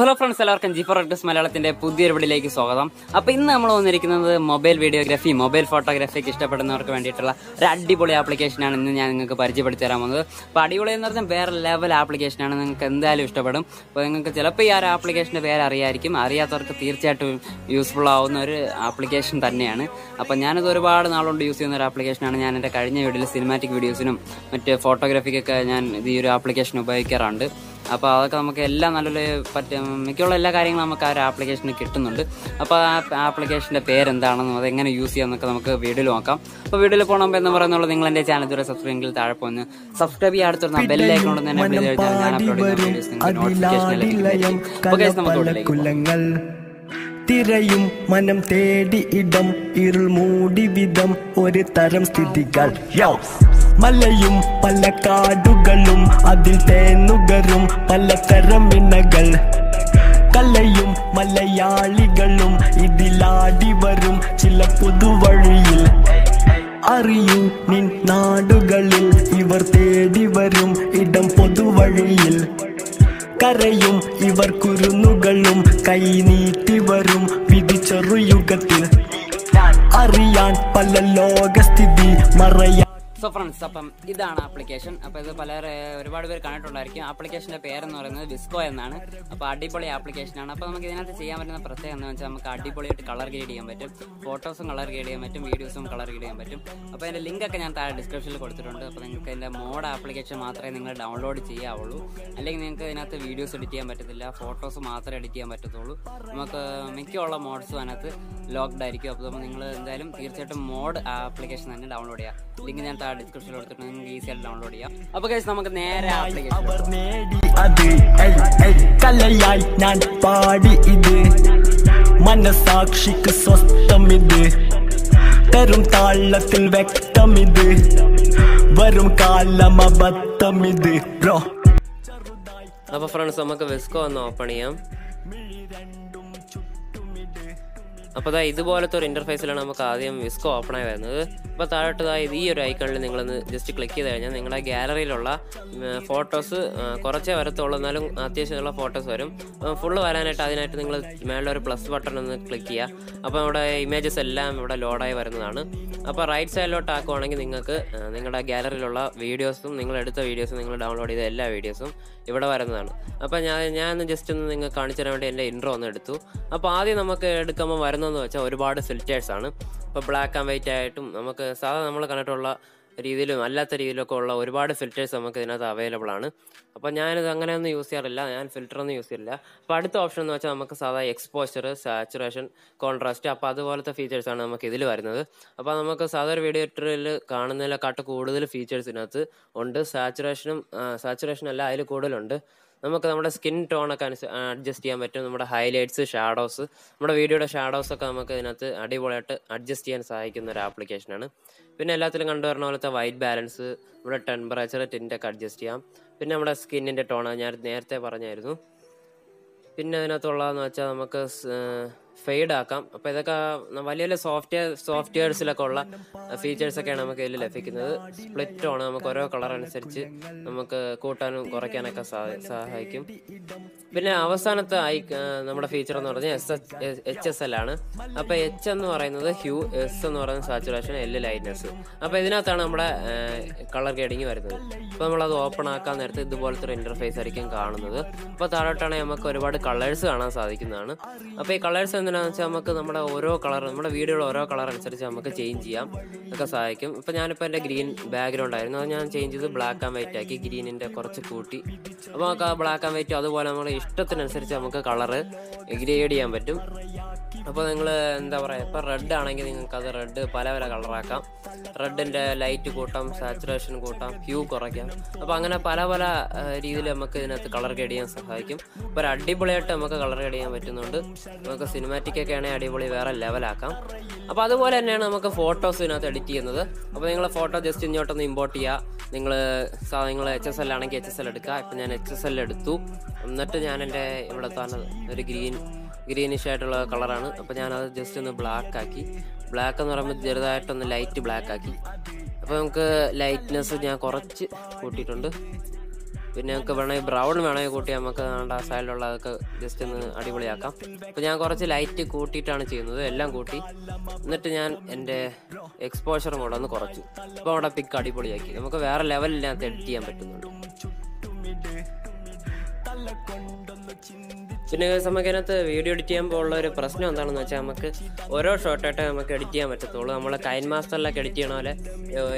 Hello friends എല്ലാവർക്കും G four മലയാളത്തിന്റെ പുതിയൊരു വീഡിയോയിലേക്ക് സ്വാഗതം. അപ്പൊ ഇന്ന് നമ്മൾ വന്നിരിക്കുന്നത് മൊബൈൽ വീഡിയോഗ്രാഫി മൊബൈൽ ഫോട്ടോഗ്രാഫിക്ക് ഇഷ്ടപ്പെടുന്നവർക്ക് വേണ്ടിയിട്ടുള്ള ഒരു അടിപൊളി ആപ്ലിക്കേഷനാണ് ഇന്ന് ഞാൻ നിങ്ങൾക്ക് പരിചയപ്പെടുത്തി തരാൻ പോകുന്നത്. അപ്പൊ അടിപൊളി എന്ന് പറഞ്ഞാൽ വേറെ ലെവൽ ആപ്ലിക്കേഷനാണ് നിങ്ങൾക്ക് എന്തായാലും ഇഷ്ടപ്പെടും. അപ്പോൾ നിങ്ങൾക്ക് ചിലപ്പോൾ ഈ ആ ഒരു ആപ്ലിക്കേഷന്റെ പേര് അറിയായിരിക്കും. അറിയാത്തവർക്ക് തീർച്ചയായിട്ടും യൂസ്ഫുൾ ആവുന്ന ഒരു ആപ്ലിക്കേഷൻ തന്നെയാണ്. അപ്പൊ ഞാനിത് ഒരുപാട് നാളുകൊണ്ട് യൂസ് ചെയ്യുന്ന ഒരു ആപ്ലിക്കേഷനാണ് ഞാൻ എന്റെ കഴിഞ്ഞ വീഡിയോയിൽ സിനിമാറ്റിക് വീഡിയോസിനും മറ്റ് ഫോട്ടോഗ്രാഫിക്കൊക്കെ ഞാൻ ഈ ഒരു ആപ്ലിക്കേഷൻ ഉപയോഗിക്കാറുണ്ട്. അപ്പോൾ അതൊക്കെ നമുക്ക് എല്ലാം നല്ലൊരു പറ്റ മിക്കുള്ള എല്ലാ കാര്യങ്ങളും നമുക്ക് ആ ഒരു ആപ്ലിക്കേഷന് കിട്ടുന്നുണ്ട്. അപ്പോൾ ആ ആപ്ലിക്കേഷന്റെ പേരെന്താണെന്നും അത് എങ്ങനെ യൂസ് ചെയ്യാമെന്നൊക്കെ നമുക്ക് വീഡിയോ നോക്കാം. അപ്പോൾ വീഡിയോയിൽ പോകണം എന്ന് പറയുന്നുള്ളൂ നിങ്ങൾ എന്റെ ചാനൽ ഇതുവരെ സബ്സ്ക്രൈബ് എങ്കിൽ താഴെ പോന്ന് സബ്സ്ക്രൈബ് ചെയ്യാൻ അടുത്തുള്ള ബെല്ലൈക്കൺ കൊണ്ട് തന്നെ ഞാൻ അപ്ലോഡ് ചെയ്യുന്ന വീഡിയോസ് നോട്ടിഫിക്കേഷൻ. തിരയും മനം തേടി ഇടം ഇരുൾ മൂടി വിധം ഒരു തരം സ്ഥിതികൾ. യോ മലയും പല കാടുകളും അതിൽ തേനുകരും പലതരം ഇണകൾ കലയും മലയാളികളും ഇതിലാടി വരും ചില പുതുവഴിയിൽ. അറിയൂ നിൻ നാടുകളിൽ ഇവർ തേടി വരും ഇടം പൊതുവഴിയിൽ. കരയും ഇവർ കുരുന്നുകളും കൈ നീട്ടി വരും വിധിച്ചെറുയുഗത്തിൽ അറിയാൻ പല ലോകസ്ഥിതി മറയാൻ സോ ഫ്രണ്ട്സ് അപ്പം ഇതാണ് ആപ്ലിക്കേഷൻ അപ്പോൾ ഇത് പല ഒരുപാട് പേര് കണ്ടിട്ടുണ്ടായിരിക്കും. ആപ്ലിക്കേഷന്റെ പേരെന്ന് പറയുന്നത് വിസ്കോ എന്നാണ്. അപ്പോൾ അടിപൊളി ആപ്ലിക്കേഷനാണ് അപ്പോൾ നമുക്ക് ഇതിനകത്ത് ചെയ്യാൻ പറ്റുന്ന പ്രത്യേകത എന്ന് വെച്ചാൽ നമുക്ക് അടിപൊളിയായിട്ട് കളർ ഗ്രേഡ് ചെയ്യാൻ പറ്റും. ഫോട്ടോസും കളർ ഗ്രേഡ് ചെയ്യാൻ പറ്റും. വീഡിയോസും കളർ ഗ്രേഡ് ചെയ്യാൻ പറ്റും. അപ്പോൾ അതിന്റെ ലിങ്ക് ഒക്കെ ഞാൻ താഴെ ഡിസ്ക്രിപ്ഷനിൽ കൊടുത്തിട്ടുണ്ട്. അപ്പോൾ നിങ്ങൾക്ക് അതിന്റെ മോഡ് ആപ്ലിക്കേഷൻ മാത്രമേ നിങ്ങൾ ഡൗൺലോഡ് ചെയ്യാവുള്ളൂ. അല്ലെങ്കിൽ നിങ്ങൾക്ക് ഇതിനകത്ത് വീഡിയോസ് എഡിറ്റ് ചെയ്യാൻ പറ്റത്തില്ല. ഫോട്ടോസ് മാത്രമേ എഡിറ്റ് ചെയ്യാൻ പറ്റത്തുള്ളൂ. നമുക്ക് മിക്കുള്ള മോഡ്സും അതിനകത്ത് ലോക്ക്ഡ് ആയിരിക്കും. അപ്പോൾ നിങ്ങൾ എന്തായാലും തീർച്ചയായിട്ടും മോഡ് ആപ്ലിക്കേഷൻ തന്നെ ഡൗൺലോഡ് ചെയ്യുക ലിങ്ക് ഞാൻ താഴെ ഡിസ്ക്രിപ്ഷനിൽ കൊടുത്തിട്ടുണ്ട്. നിങ്ങൾക്ക് ഈസി ആയിട്ട് ഡൗൺലോഡ് ചെയ്യാം. അപ്പോൾ കേസ് നമുക്ക് നേരെ ആപ്ലിക്കേഷൻ പാടി ഇത്. മനസാക്ഷിക്ക് സ്വസ്ഥം ഇത്. തരും താളത്തിൽ വ്യക്തം ഇത്. വരും കാലം അബദ്ധം ഇത്. ബ്രോ. അപ്പോൾ ഫ്രണ്ട്സ് നമുക്ക് വിസ്കോ ഒന്ന് ഓപ്പൺ ചെയ്യാം. അപ്പോൾ ഇതുപോലത്തെ ഒരു ഇന്റർഫേസിലാണ് നമുക്ക് ആദ്യം വിസ്കോ ഓപ്പൺ ആയി വരുന്നത്. അപ്പോൾ താഴോട്ടതായത് ഈ ഒരു ഐക്കണിൽ നിങ്ങളൊന്ന് ജസ്റ്റ് ക്ലിക്ക് ചെയ്ത് കഴിഞ്ഞാൽ നിങ്ങളുടെ ഗാലറിയിലുള്ള ഫോട്ടോസ് കുറച്ചേ വരത്തുള്ളൂ. എന്നാലും അത്യാവശ്യമുള്ള ഫോട്ടോസ് വരും. ഫുള്ള് വരാനായിട്ട് അതിനായിട്ട് നിങ്ങൾ മേളിൽ ഒരു പ്ലസ് ബട്ടൺ ഒന്ന് ക്ലിക്ക് ചെയ്യുക അപ്പോൾ ഇവിടെ ഇമേജസ് എല്ലാം ഇവിടെ ലോഡായി വരുന്നതാണ്. അപ്പോൾ റൈറ്റ് സൈഡിലോട്ട് ആക്കുവാണെങ്കിൽ നിങ്ങൾക്ക് നിങ്ങളുടെ ഗാലറിയിലുള്ള വീഡിയോസും നിങ്ങൾ എടുത്ത വീഡിയോസും നിങ്ങൾ ഡൗൺലോഡ് ചെയ്ത എല്ലാ വീഡിയോസും ഇവിടെ വരുന്നതാണ്. അപ്പോൾ ഞാൻ ഞാൻ ജസ്റ്റ് ഒന്ന് നിങ്ങൾക്ക് കാണിച്ചു തരാൻ വേണ്ടി എന്റെ ഇൻട്രോ ഒന്ന് എടുത്തു. അപ്പോൾ ആദ്യം നമുക്ക് എടുക്കുമ്പോൾ വരുന്നതെന്ന് വെച്ചാൽ ഒരുപാട് സിൽറ്റേഴ്സാണ് ഇപ്പോൾ ബ്ലാക്ക് ആൻഡ് വൈറ്റ് ആയിട്ടും നമുക്ക് സാധാരണ നമ്മൾ കണ്ടിട്ടുള്ള രീതിയിലും അല്ലാത്ത രീതിയിലൊക്കെ ഉള്ള ഒരുപാട് ഫിൽറ്റേഴ്സ് നമുക്ക് ഇതിനകത്ത് അവൈലബിൾ ആണ്. അപ്പോൾ ഞാനിത് അങ്ങനെയൊന്നും യൂസ് ചെയ്യാറില്ല. ഞാൻ ഫിൽറ്റർ ഒന്നും യൂസ് ചെയ്യില്ല അപ്പോൾ അടുത്ത ഓപ്ഷൻ എന്ന് വെച്ചാൽ നമുക്ക് സാധാ എക്സ്പോഷർ സാച്ചുറേഷൻ കോൺട്രാസ്റ്റ് അപ്പോൾ അതുപോലത്തെ ഫീച്ചേഴ്സാണ് നമുക്ക് ഇതിൽ വരുന്നത്. അപ്പോൾ നമുക്ക് സാധാ വീഡിയോ എഡിറ്ററിൽ കാണുന്നതിനെക്കാട്ട് കൂടുതൽ ഫീച്ചേഴ്സ് ഇതിനകത്ത് ഉണ്ട്. സാച്ചുറേഷനും സാച്ചുറേഷൻ അല്ല അതിൽ കൂടുതലുണ്ട്. നമുക്ക് നമ്മുടെ സ്കിൻ ടോണൊക്കെ അനുസ അഡ്ജസ്റ്റ് ചെയ്യാൻ പറ്റും. നമ്മുടെ ഹൈലൈറ്റ്സ് ഷാഡോസ് നമ്മുടെ വീഡിയോയുടെ ഷാഡോസ് ഒക്കെ നമുക്ക് ഇതിനകത്ത് അടിപൊളിയായിട്ട് അഡ്ജസ്റ്റ് ചെയ്യാൻ സഹായിക്കുന്ന ഒരു ആപ്ലിക്കേഷനാണ് പിന്നെ എല്ലാത്തിലും കണ്ടുവരുന്ന പോലത്തെ വൈറ്റ് ബാലൻസ് നമ്മുടെ ടെമ്പറേച്ചർ ടിന്റൊക്കെ അഡ്ജസ്റ്റ് ചെയ്യാം. പിന്നെ നമ്മുടെ സ്കിന്നിന്റെ ടോൺ ഞാൻ നേരത്തെ പറഞ്ഞായിരുന്നു. പിന്നെ അതിനകത്തുള്ളതെന്ന് വെച്ചാൽ നമുക്ക് ഫെയ്ഡ് ആക്കാം. അപ്പോൾ ഇതൊക്കെ വലിയ വലിയ സോഫ്റ്റ്വെയർ സോഫ്റ്റ്വെയർസിലൊക്കെ ഉള്ള ഫീച്ചേഴ്സ് ഫീച്ചേഴ്സൊക്കെയാണ് നമുക്ക് ഇതിൽ ലഭിക്കുന്നത്. സ്പ്ലിറ്റ് ആണ് നമുക്ക് ഓരോ കളർ അനുസരിച്ച് നമുക്ക് കൂട്ടാനും കുറയ്ക്കാനൊക്കെ സഹായിക്കും. പിന്നെ അവസാനത്തെ ഐ നമ്മുടെ ഫീച്ചർ എന്ന് പറഞ്ഞാൽ എസ് എച്ച് എസ് എൽ ആണ്. അപ്പോൾ എച്ച് എന്ന് പറയുന്നത് ഹ്യൂ എസ് എന്ന് പറയുന്നത് സാച്ചുറേഷൻ എൽ ലൈറ്റ്നസ് അപ്പോൾ ഇതിനകത്താണ് നമ്മുടെ കളർ ഗ്രേഡിങ് വരുന്നത്. അപ്പോൾ നമ്മളത് ഓപ്പൺ ആക്കാൻ നേരത്ത് ഇതുപോലത്തെ ഒരു ഇന്റർഫേസ് ആയിരിക്കും കാണുന്നത്. അപ്പോൾ താഴോട്ടാണെങ്കിൽ നമുക്ക് ഒരുപാട് കളേഴ്സ് കാണാൻ സാധിക്കുന്നതാണ്. അപ്പോൾ ഈ കളേഴ്സ് എന്തിനാണെന്ന് വെച്ചാൽ നമുക്ക് നമ്മുടെ ഓരോ കളർ നമ്മുടെ വീഡിയോയുടെ ഓരോ കളർ അനുസരിച്ച് നമുക്ക് ചേഞ്ച് ചെയ്യാം. ഒക്കെ സഹായിക്കും. ഇപ്പം ഞാനിപ്പോൾ എന്റെ ഗ്രീൻ ബാക്ക്ഗ്രൗണ്ട് ആയിരുന്നു. അത് ഞാൻ ചേഞ്ച് ചെയ്ത് ബ്ലാക്ക് ആൻഡ് വൈറ്റ് ആക്കി ഗ്രീനിന്റെ കുറച്ച് കൂട്ടി. അപ്പോൾ നമുക്ക് ആ ബ്ലാക്ക് ആൻഡ് വൈറ്റ് അതുപോലെ നമ്മുടെ ഇഷ്ടത്തിനനുസരിച്ച് നമുക്ക് കളറ് ഗ്രേഡ് ചെയ്യാൻ പറ്റും. അപ്പോൾ നിങ്ങൾ എന്താ പറയുക ഇപ്പോൾ റെഡ് ആണെങ്കിൽ നിങ്ങൾക്ക് അത് റെഡ് പല പല കളറാക്കാം റെഡിന്റെ ലൈറ്റ് കൂട്ടാം സാച്ചുറേഷൻ കൂട്ടാം ഹ്യൂ കുറയ്ക്കാം. അപ്പോൾ അങ്ങനെ പല പല രീതിയിൽ നമുക്ക് ഇതിനകത്ത് കളർ ഗൈഡ് ചെയ്യാൻ സഹായിക്കും. അപ്പോൾ ഒരു അടിപൊളിയായിട്ട് നമുക്ക് കളർ ഗൈഡ് ചെയ്യാൻ പറ്റുന്നുണ്ട്. നമുക്ക് സിനിമാറ്റിക് ഒക്കെ ആണെങ്കിൽ അടിപൊളി വേറെ ലെവലാക്കാം അപ്പോൾ അതുപോലെ തന്നെയാണ് നമുക്ക് ഫോട്ടോസ് ഇതിനകത്ത് എഡിറ്റ് ചെയ്യുന്നത്. അപ്പോൾ നിങ്ങൾ ഫോട്ടോ ജസ്റ്റ് ഇങ്ങോട്ടൊന്ന് ഇമ്പോർട്ട് ചെയ്യുക നിങ്ങൾ നിങ്ങൾ എച്ച് എസ് എൽ ആണെങ്കിൽ എച്ച് എസ് എൽ എടുക്കുക ഇപ്പം ഞാൻ എച്ച് എസ് എൽ എടുത്തു. എന്നിട്ട് ഞാൻ എന്റെ ഇവിടെ തന്നെ ഒരു ഗ്രീൻ ഗ്രീനിഷ് ആയിട്ടുള്ള കളറാണ് അപ്പോൾ ഞാനത് ജസ്റ്റ് ഒന്ന് ബ്ലാക്ക് ആക്കി. ബ്ലാക്ക് എന്ന് പറയുമ്പോൾ ചെറുതായിട്ടൊന്ന് ലൈറ്റ് ബ്ലാക്ക് ആക്കി. അപ്പോൾ നമുക്ക് ലൈറ്റ്നെസ് ഞാൻ കുറച്ച് കൂട്ടിയിട്ടുണ്ട്. പിന്നെ നമുക്ക് വേണമെങ്കിൽ ബ്രൗൺ വേണമെങ്കിൽ കൂട്ടി നമുക്ക് ആ സൈഡിലുള്ള അതൊക്കെ ജസ്റ്റ് ഒന്ന് അടിപൊളിയാക്കാം. അപ്പോൾ ഞാൻ കുറച്ച് ലൈറ്റ് കൂട്ടിയിട്ടാണ് ചെയ്യുന്നത്. എല്ലാം കൂട്ടി. എന്നിട്ട് ഞാൻ എന്റെ എക്സ്പോഷറും കൂടെ ഒന്ന് കുറച്ചു. അപ്പോൾ അവിടെ പിക്ക് അടിപൊളിയാക്കി. നമുക്ക് വേറെ ലെവലിനകത്ത് എഡിറ്റ് ചെയ്യാൻ പറ്റുന്നുണ്ട്. പിന്നെ നമുക്ക് അതിനകത്ത് വീഡിയോ എഡിറ്റ് ചെയ്യുമ്പോൾ ഉള്ള ഒരു പ്രശ്നം എന്താണെന്ന് വെച്ചാൽ നമുക്ക് ഓരോ ഷോട്ടായിട്ട് നമുക്ക് എഡിറ്റ് ചെയ്യാൻ പറ്റത്തുള്ളൂ. നമ്മൾ കൈൻ മാസ്റ്ററിലൊക്കെ എഡിറ്റ് ചെയ്യണ പോലെ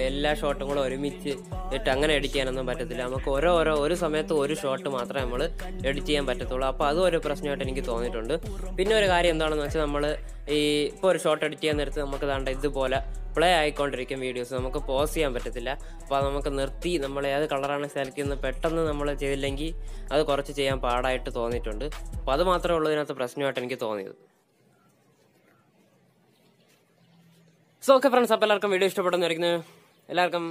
എല്ലാ ഷോട്ടും കൂടെ ഒരുമിച്ച് ഇട്ട് അങ്ങനെ എഡിറ്റ് ചെയ്യാനൊന്നും പറ്റത്തില്ല. നമുക്ക് ഓരോ ഓരോ ഒരു സമയത്ത് ഒരു ഷോട്ട് മാത്രമേ നമ്മൾ എഡിറ്റ് ചെയ്യാൻ പറ്റത്തുള്ളൂ. അപ്പോൾ അതും ഒരു പ്രശ്നമായിട്ട് എനിക്ക് തോന്നിയിട്ടുണ്ട്. പിന്നെ ഒരു കാര്യം എന്താണെന്ന് വെച്ചാൽ നമ്മൾ ഈ ഇപ്പോൾ ഒരു ഷോട്ട് എഡിറ്റ് ചെയ്യാൻ നേരത്ത് നമുക്ക് ദാണ്ട ഇതുപോലെ പ്ലേ ആയിക്കൊണ്ടിരിക്കും വീഡിയോസ് നമുക്ക് പോസ് ചെയ്യാൻ പറ്റത്തില്ല. അപ്പോൾ അത് നമുക്ക് നിർത്തി നമ്മൾ ഏത് കളറാണ് സെലക്ട് ചെയ്യുന്നത് പെട്ടെന്ന് നമ്മൾ ചെയ്തില്ലെങ്കിൽ അത് കുറച്ച് ചെയ്യാൻ പാടായിട്ട് തോന്നിയിട്ടുണ്ട്. അപ്പോൾ അത് മാത്രമേ ഉള്ളൂ ഇതിനകത്ത് പ്രശ്നമായിട്ട് എനിക്ക് തോന്നിയത്. സോ ഓക്കെ ഫ്രണ്ട്സ് അപ്പോൾ എല്ലാവർക്കും വീഡിയോ ഇഷ്ടപ്പെടുന്നു എല്ലാവർക്കും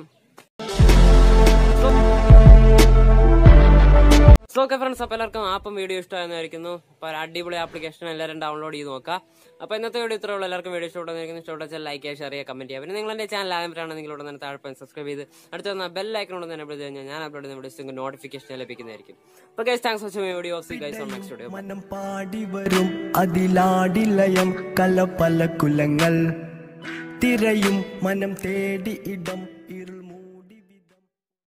സോ ഓക്കെ ഫ്രണ്ട്സ് അപ്പോൾ എല്ലാവർക്കും ആപ്പും വീഡിയോ ഇഷ്ടമായിരിക്കുന്നു അപ്പോൾ അടിപൊളി ആപ്ലിക്കേഷൻ എല്ലാവരും ഡൗൺലോഡ് ചെയ്ത് നോക്കുക. അപ്പോൾ ഇന്നത്തെ വീഡിയോ ഇത്രേ ഉള്ളൂ. എല്ലാവർക്കും വീഡിയോ ഇഷ്ടപ്പെടുന്നതായിരിക്കുന്നു ഇഷ്ടപ്പെട്ട ലൈക്ക് ചെയ്യുക ഷെയർ ചെയ്യുക കമന്റ് ചെയ്യുക. പിന്നെ എന്റെ ചാനൽ ആദ്യമായിട്ടാണ് നിങ്ങളോട് തന്നെ താഴെ സബ്സ്ക്രൈബ് ചെയ്ത്. അടുത്ത വന്ന ബെൽ ഐക്കണോട് തന്നെ എവിടെ കഴിഞ്ഞാൽ ഞാൻ അപ്ലോഡ് ചെയ്യുന്ന വീഡിയോസ് നോട്ടിഫിക്കേഷൻ ലഭിക്കുന്നതായിരിക്കും. അപ്പോൾ guys thanks for video see on next video മനം പാടി വരും അതിലാടിലയം കല പല കുലങ്ങൾ തിരയും മനം തേടി ഇടം ഇരുൾ